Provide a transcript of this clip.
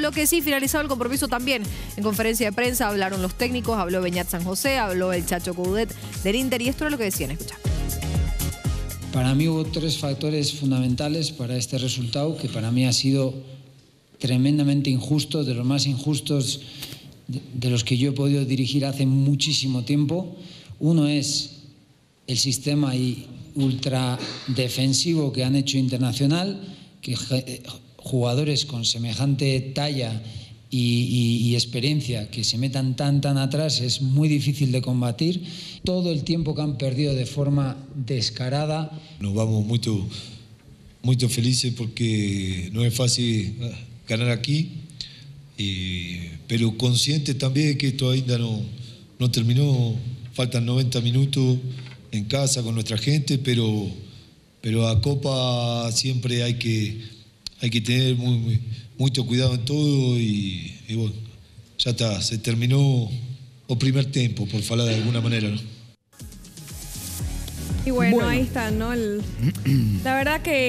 bloque sí, finalizado el compromiso también. En conferencia de prensa hablaron los técnicos, habló Beñat San José, habló el Chacho Coudet del Inter y esto era lo que decían, escucha. Para mí hubo tres factores fundamentales para este resultado que para mí ha sido tremendamente injusto, de los más injustos de los que yo he podido dirigir hace muchísimo tiempo. Uno es el sistema ultra defensivo que han hecho Internacional, que jugadores con semejante talla y, experiencia que se metan tan tan atrás es muy difícil de combatir. Todo el tiempo que han perdido de forma descarada. Nos vamos muy, muy felices porque no es fácil ganar aquí, pero consciente también que esto ainda no, no terminó, faltan 90 minutos en casa con nuestra gente, pero, pero a Copa siempre hay que, hay que tener muy, mucho cuidado en todo y, bueno, ya está, se terminó el primer tiempo, por falar de alguna manera. ¿no? Y bueno, ahí está, ¿no? la verdad que